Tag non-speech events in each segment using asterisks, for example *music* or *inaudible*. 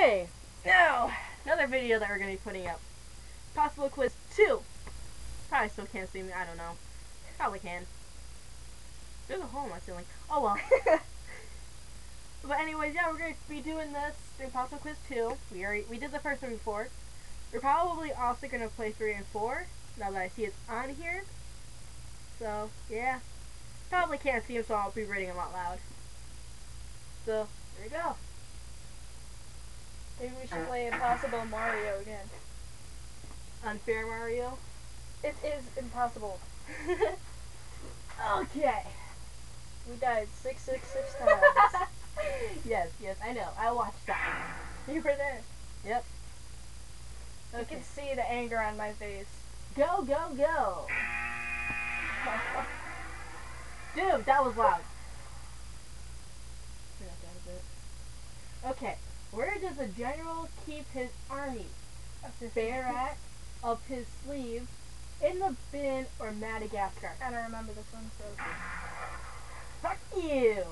Okay, now another video that we're gonna be putting up. Possible quiz two. Probably still can't see me. I don't know. Probably can. There's a hole in my ceiling. Oh well. *laughs* but anyways, yeah, we're gonna be doing this through Possible Quiz two. We already we did the first one before. We're probably also gonna play three and four. Now that I see it's on here. So yeah, probably can't see them, so I'll be reading them out loud. So here we go. Maybe we should play Impossible Mario again. Unfair Mario. It is impossible. *laughs* Okay. We died six six six times. *laughs* yes, yes, I know. I watched that. you were there. Yep. You Okay. can see the anger on my face. Go, go, go. Dude, that was loud. Turn that down a bit. Okay. Where does a general keep his army? Barrack up his sleeve, in the bin, or Madagascar? I don't remember this one, so Fuck you!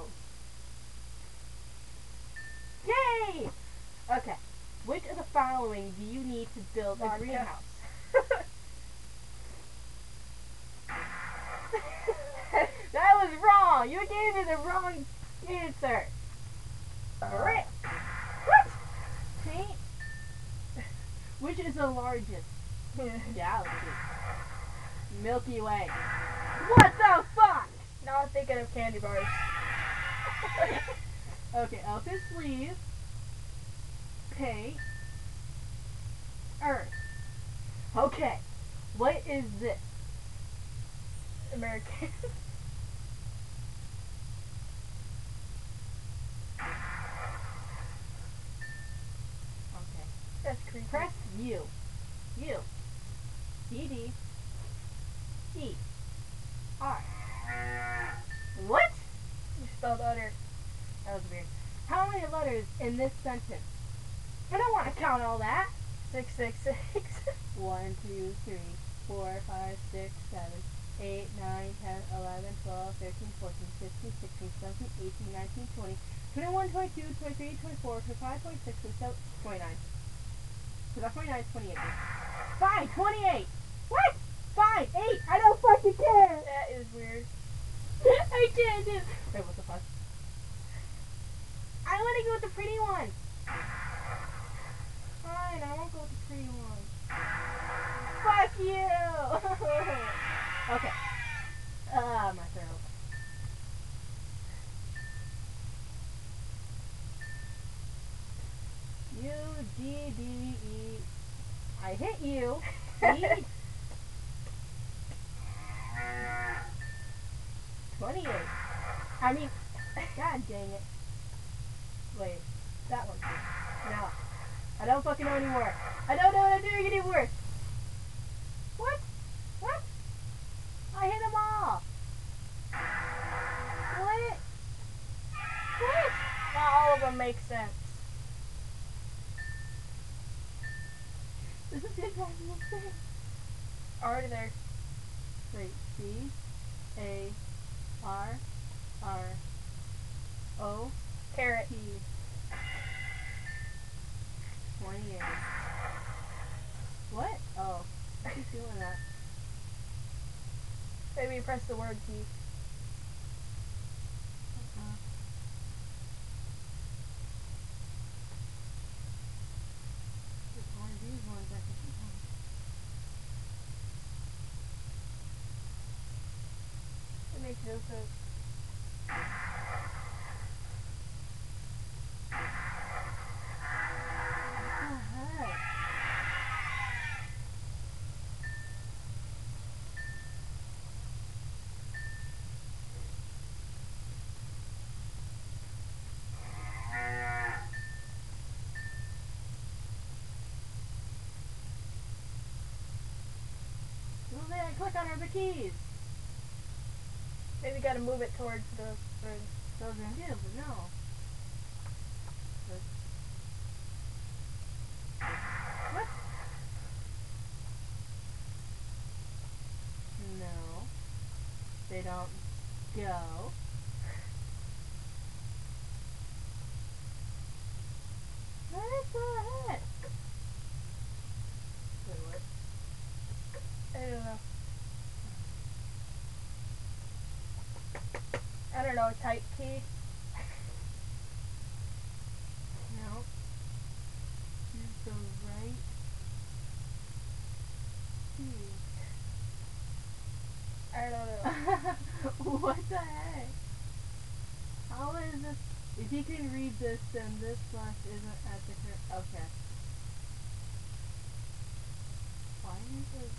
Yay! Okay. Which of the following do you need to build a greenhouse? *laughs* *laughs* that was wrong! You gave me the wrong answer! Which is the largest *laughs* galaxy? Milky Way. What the fuck? now I'm thinking of candy bars. *laughs* Okay, up his sleeve. Paint. Earth. Okay. What is this? American. *laughs* U. U. D D. E. R. What? You spelled utter. That was weird. How many letters in this sentence? I don't want to count all that. Six six *laughs* six. One, two, three, four, five, six, seven, eight, nine, ten, eleven, twelve, thirteen, fourteen, fifteen, sixteen, seventeen, eighteen, nineteen, twenty, twenty-one, twenty-two, twenty-three, twenty-four, twenty-five, twenty-six, twenty-seven, twenty-nine. So that's twenty-nine, twenty-eight. Fine, twenty-eight. What? Fine, eight. I don't fucking care. that is weird. *laughs* I can't do. Wait, what the fuck? I want to go with the pretty one. Fine, I won't go with the pretty one. Fuck you. *laughs* okay. Ah, my throat. D D E. I hit you. E. *laughs* Twenty-eight. I mean, god dang it. Wait, that one. No. I don't fucking know anymore. I don't know what I'm doing anymore. What? What? I hit them all. What? What? Not all of them make sense. This is impossible thing. Already there. Wait, B A R R O Carrot. P twenty eight. What? Oh, I keep doing that. Maybe press the word key. Uh-uh. It's one of these ones I can find. It, click under the keys. Maybe gotta move it towards the or doesn't yeah, but no. What? No. They don't go. What the heck? Wait, what? I don't know. Type key. No. The right key. I don't know. *laughs* what the heck? How is this? If you can read this, then this slash isn't at the current. Okay. Why is it?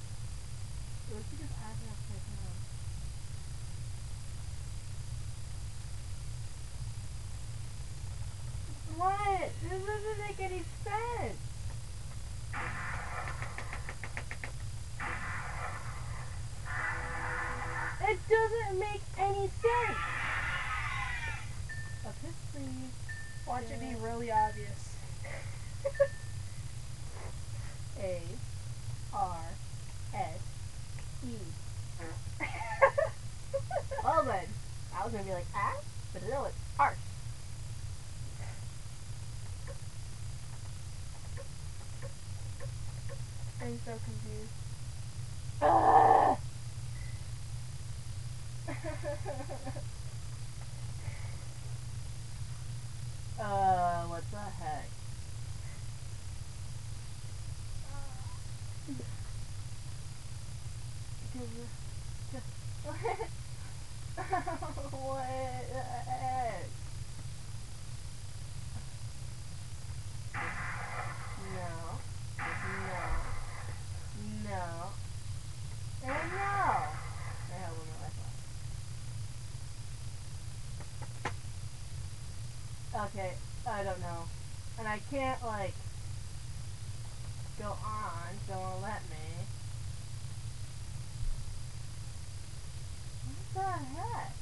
It looks like it's adding upside down. What? This doesn't make any sense. It doesn't make any sense. Please. Watch it be really obvious. A R S E. Well then, I was gonna be like ass, but no, it's arse. I'm so confused. *laughs* Uh, what the heck? *laughs* what the heck? No. No. No. And no. I have one more left. Okay, I don't know. And I can't, like, go on, so it won't let me. What the heck?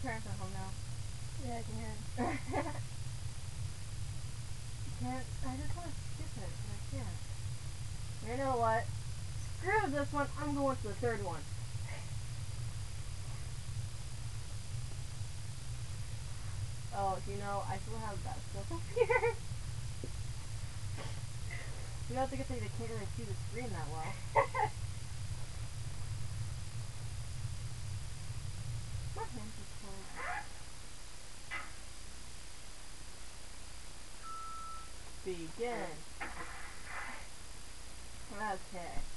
Parents are home now. Yeah, I can hear it. *laughs* can't. I just want to skip it, but I can't. You know what? Screw this one. I'm going to the third one. Oh, you know, I still have that stuff up *laughs* here. You know, it's a good thing they can't really see the screen that well. *laughs* My hands are cold. Begin. Okay.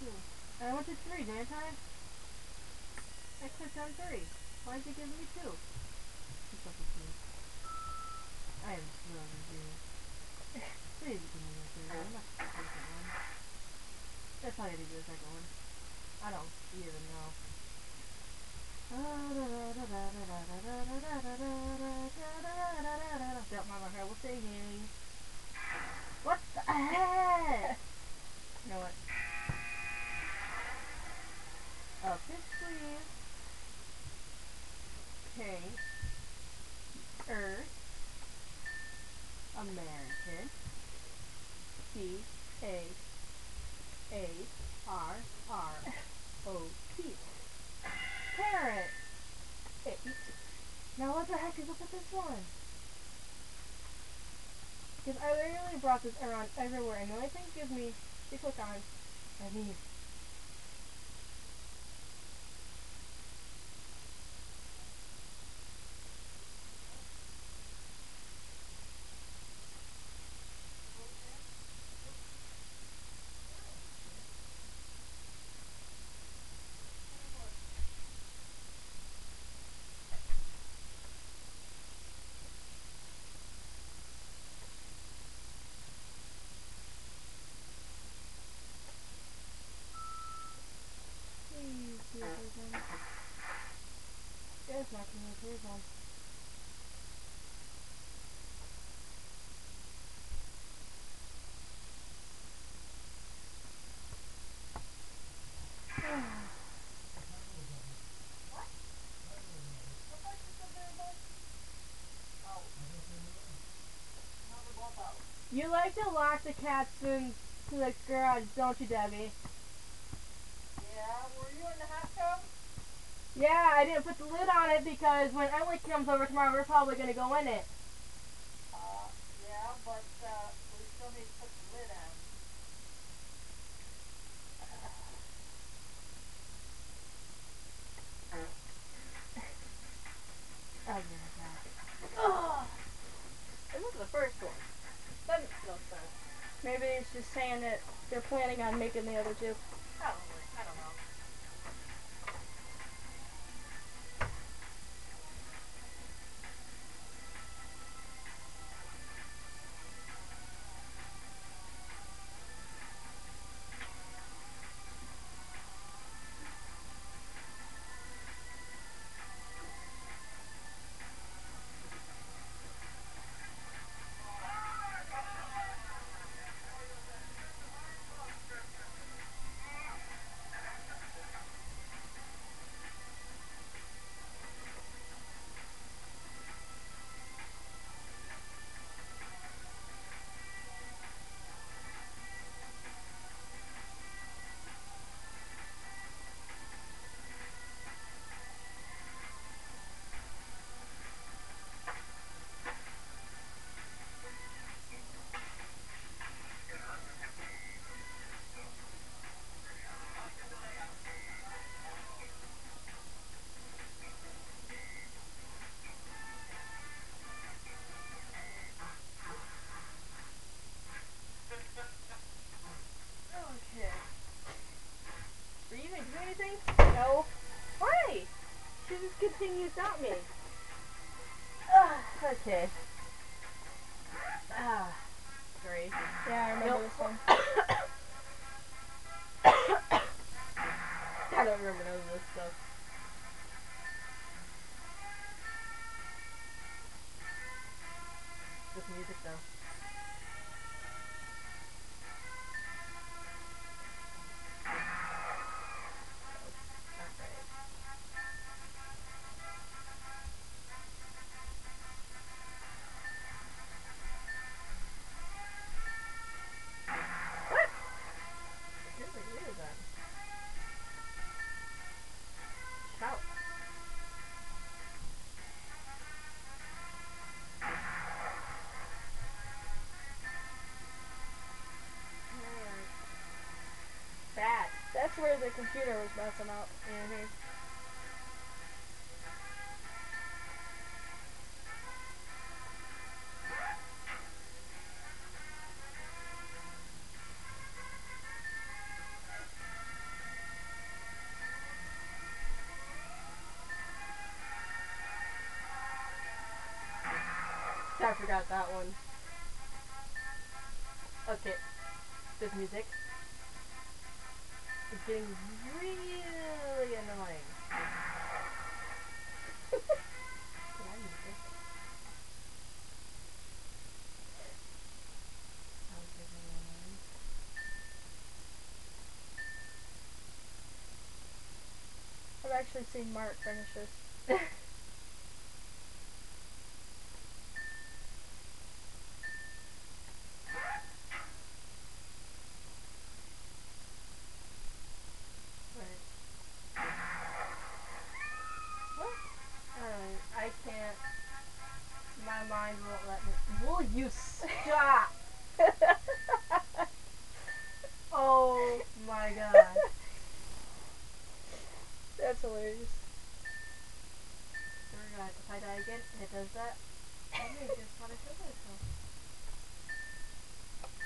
You? I went to three, didn't I? I clicked on three. Why did it give me two? Confused. I am so. *laughs* Please give me the third one, not the second one. That's you do the second one. I don't even know. Don't mind my hair was singing. What the heck? You know what? Uh, Up his sleeve. Pink. Earth. American. C A A R R O T. Parrot. Eight. Now what the heck is up with this one? Because I literally brought this around everywhere and the only thing it gives me to click on are these. To lock the cats in to the garage, don't you, Debbie? Yeah, were you in the hot tub? Yeah, I didn't put the lid on it because when Emily comes over tomorrow, we're probably gonna go in it. Uh, yeah, but, uh, we still need to put the lid on. Oh, Oh, this is the first one. That makes no sense. Maybe it's just saying that they're planning on making the other two. Anything? No. Why? She just continues without me. Ah, okay. Ah, great. Yeah, I remember Nope. this one. *coughs* I don't remember none of this stuff. This music though. That's where the computer was messing up. Mm-hmm. I forgot that one. Okay. This music is getting really annoying. Did I mute this? That was really annoying. I've actually seen Mark finish this. *laughs* mind won't let me. Will you stop? *laughs* oh my god. That's hilarious. Swear to God, if I die again and it does that, I may just want to kill myself.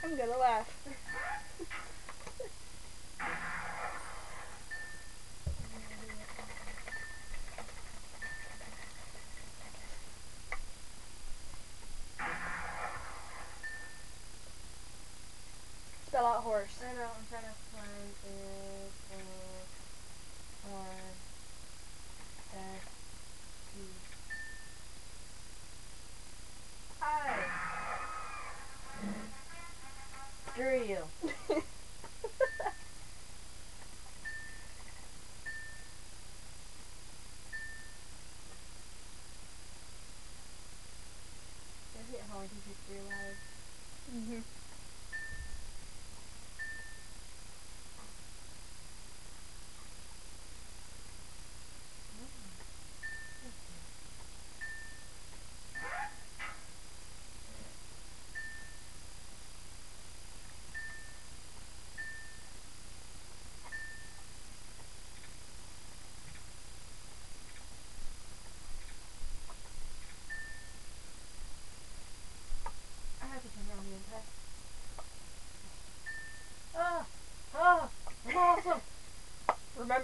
I'm gonna laugh. *laughs* Out horse. I know, I'm trying to find it.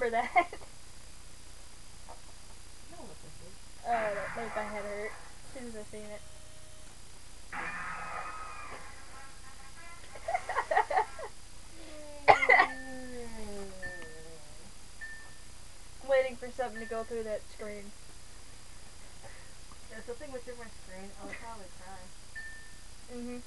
Remember that. *laughs* No, what this is. Oh, that made my head hurt as soon as I seen it. Waiting for something to go through that screen. There's something within my screen. I'll probably cry. Mhm.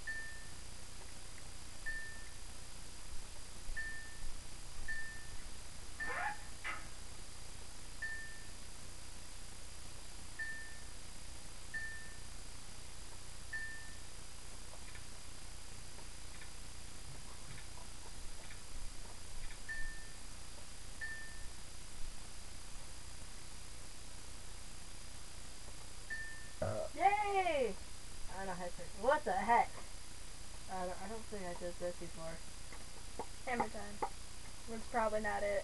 Not it.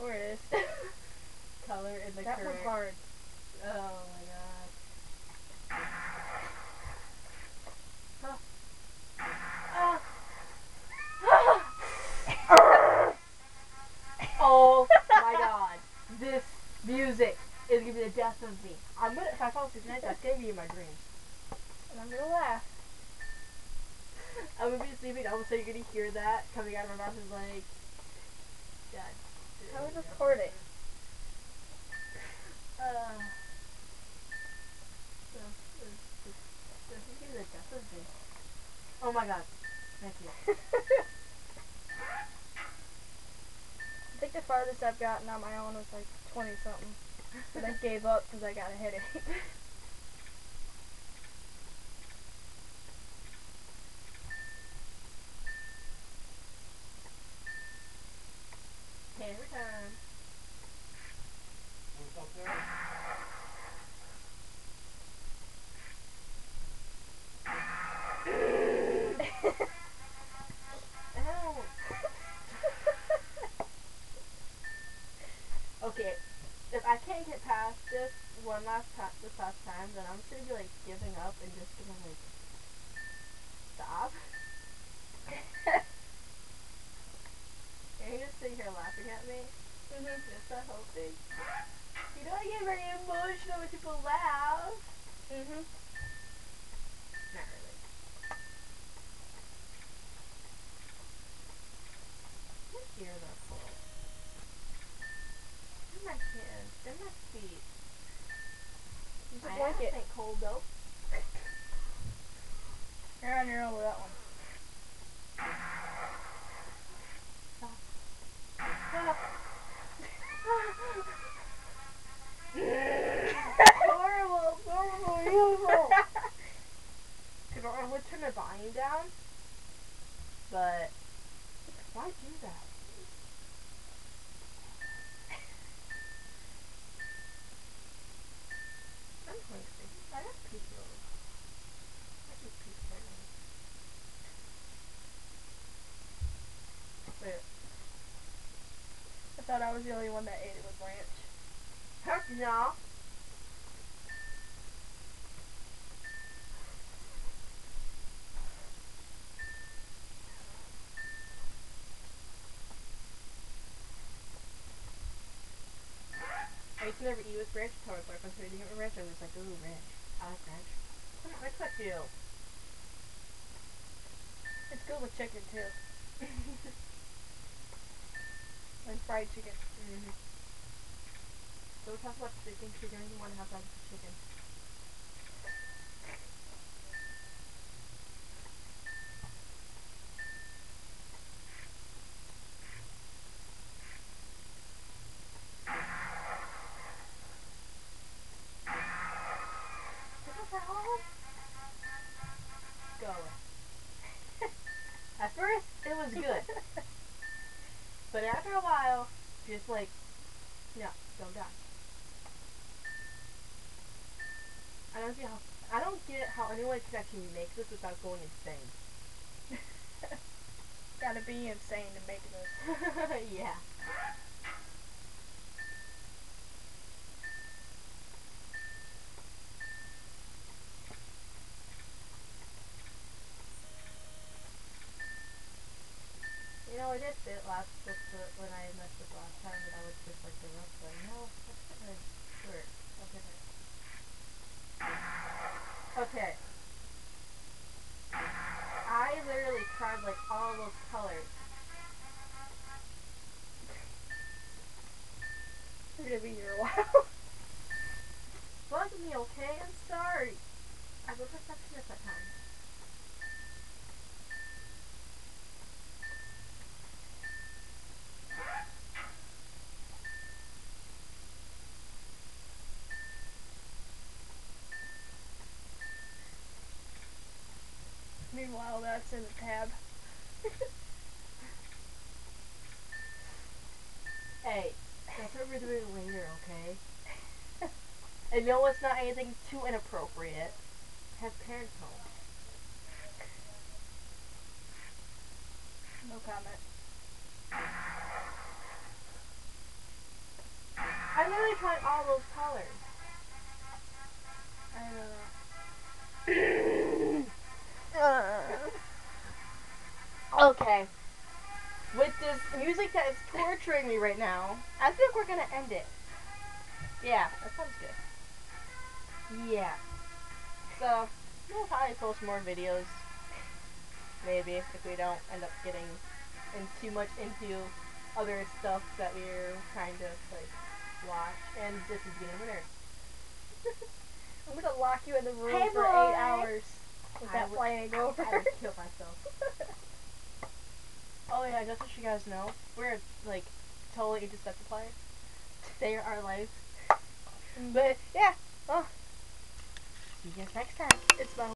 Or it is. *laughs* Color in the that correct. one's hard. Oh my god. Huh. *laughs* Ah. oh my god. This music is gonna be the death of me. I'm gonna if I fall asleep tonight, that's gonna be in my dreams. And I'm gonna laugh. *laughs* I'm gonna be sleeping, all of a sudden you're gonna hear that coming out of my mouth is like. How would record it? Uh. Oh my god. Thank you. *laughs* I think the farthest I've gotten on my own was like 20 something. But I gave up because I got a headache. *laughs* if I can't get past this one last time, this last time, then I'm just gonna be like giving up and just gonna like stop. and you're just sitting here laughing at me. Mm-hmm. Just that whole thing. You know I get very emotional when people laugh. Mhm. Use a My blanket. ass ain't cold though. You're on your own with that one. horrible, horrible, horrible. Cause I would turn the volume down, but why do that? Thought I was the only one that ate it with ranch. heck no. I used to never eat with ranch until my boyfriend started eating with ranch. I was like, ooh, ranch. I like ranch. Come on, I touch you. It's good with chicken too. *laughs* Fried chicken. mm-hmm. Don't talk about chicken because you're going to want to have that chicken. Can actually make this without going insane. *laughs* Gotta be insane to make this. *laughs* yeah. You know, I did missed it last Gonna be here a while. Bug me, okay? I'm sorry. I was a perfectionist at times. Meanwhile, that's in the tab. And no, it's not anything too inappropriate. Have parents home. no comment. I literally tried all those colors. I *coughs* okay. With this music that is torturing me right now, I think we're gonna end it. Yeah, that sounds good. Yeah. So, we'll probably post more videos. Maybe, if we don't end up getting in too much into other stuff that we're trying to, like, watch. And this is getting winter. *laughs* I'm gonna lock you in the room Hey, for boy. eight hours with that would- playing over. I would kill myself. *laughs* Oh yeah, just so you guys know, we're like totally into Septiplier. They are our life. Mm. But yeah, well, see you guys next time. it's